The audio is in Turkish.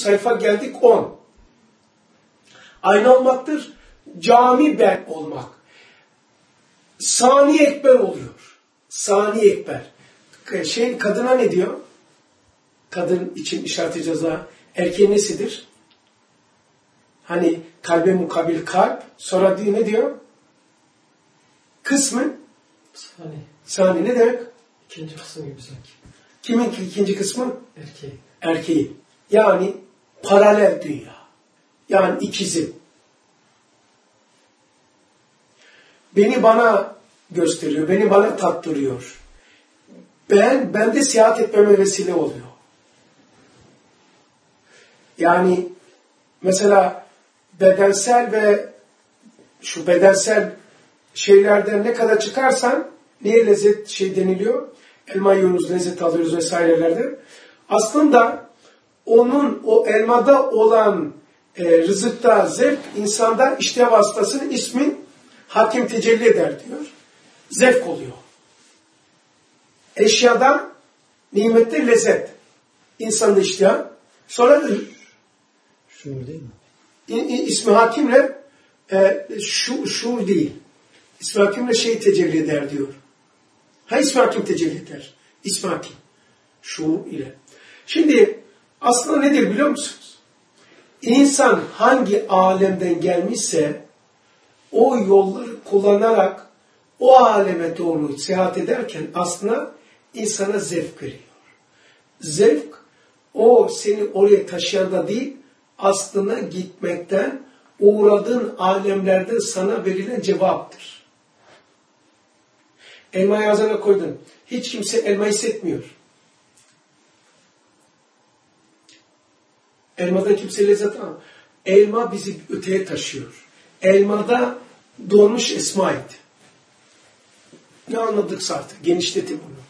sayfa geldik 10. Aynı olmaktır. Cami ben olmak. Sani ekber oluyor. Sani ekber. Şey, kadına ne diyor? Kadın için işaret ceza. Erkeğin nesidir? Hani kalbe mukabil kalp. Sonra diyor ne diyor? Kısmı. Sani. Sani ne demek? İkinci kısım gibi sanki. Kimin ikinci kısmı? Erkeği. Erkeği. Yani paralel dünya. Yani ikizim. Beni bana gösteriyor, beni bana tattırıyor. Ben, bende seyahat etmeme vesile oluyor. Yani mesela bedensel ve şu bedensel şeylerden ne kadar çıkarsan niye lezzet şey deniliyor? Elma yiyoruz, lezzet alıyoruz vesairelerde. Aslında onun o elmada olan e, rızıkta, zevk insanda iştev hastasının ismi hakim tecelli eder diyor. Zevk oluyor. Eşyadan nimette lezzet. İnsanın iştihı. Sonra Şuur değil mi? ismi hakimle e, şu, şuur değil. İsmi hakimle şey tecelli eder diyor. Ha ismi hakim tecelli eder. İsmi hakim. Şuur ile. Şimdi aslında nedir biliyor musunuz? İnsan hangi alemden gelmişse o yolları kullanarak o aleme doğru seyahat ederken aslında insana zevk veriyor. Zevk o seni oraya taşıyan da değil, aslına gitmekten uğradığın alemlerde sana verilen cevaptır. Elmayı ağzına koydun. Hiç kimse elma hissetmiyor. Elmadan kimse lezzet alamıyor. Elma bizi öteye taşıyor. Elmada doğmuş esma et. Ne anladıksa artık genişletin bunu.